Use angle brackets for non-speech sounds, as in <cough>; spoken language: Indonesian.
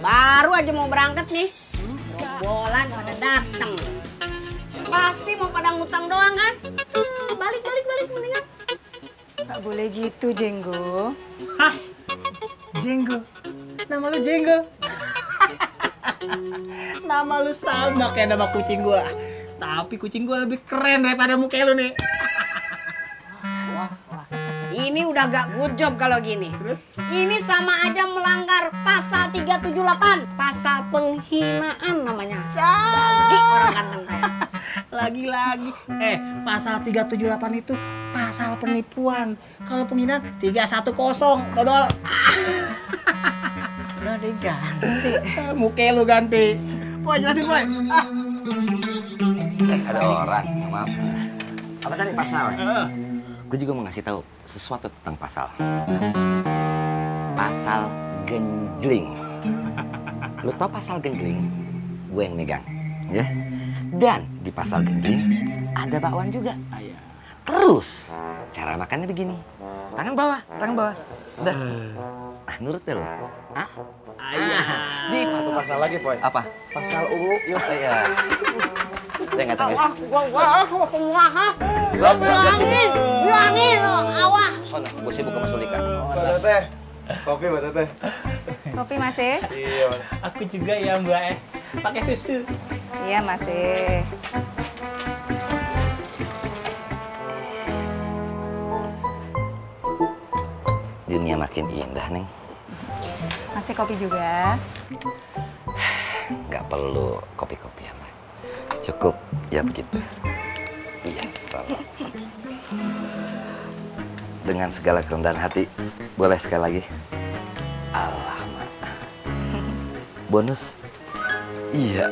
baru aja mau berangkat nih. Bolan pada datang. pasti mau pada ngutang doang kan? Hmm, balik balik balik mendingan. Tak boleh gitu jenggo. Hah? Jenggo? Nama lu jenggo? <laughs> Nama lu sama kayak nama kucing gua. Tapi kucing gua lebih keren daripada muka lu nih ini udah gak good job kalau gini. Terus? Ini sama aja melanggar pasal 378. Pasal penghinaan namanya. Bagi orang ganteng kayak. <laughs> Lagi-lagi. Eh, pasal 378 itu pasal penipuan. Kalau penghinaan 310, dodol. <laughs> Udah diganti. <laughs> Muka lu ganti. Boy, jelasin, Boy. Ah. Eh, ada orang. Maaf. Apa tadi pasal? Eh, Gue juga mau ngasih tahu sesuatu tentang pasal. Pasal genjling. Lu tau pasal genjling? Gue yang megang, ya. Dan di pasal genjling ada bakwan juga. Ayah. Terus cara makannya begini. Tangan bawah, tangan bawah. Udah. Ah, nurut deh lo. Hah? Ayah. Di Satu pasal lagi, Poy. apa? Pasal ungu, yuk. Iya. Saya nggak tahu. Wah, wah, wah, wah, wah, ha. Bilangin, bilangin lo, awah. Sono, gue sibuk sama Sulika. Mbak. Kopi, Mbak Teteh. Kopi masih? Iya, Mas. Aku juga ya, Mbak. Eh. Pakai susu. Iya masih. Dunia makin indah, Neng. Masih kopi juga. Nggak perlu kopi-kopian lah. Cukup ya begitu. Iya, salah. Dengan segala kerendahan hati, boleh sekali lagi. Alamak. Bonus. Iya,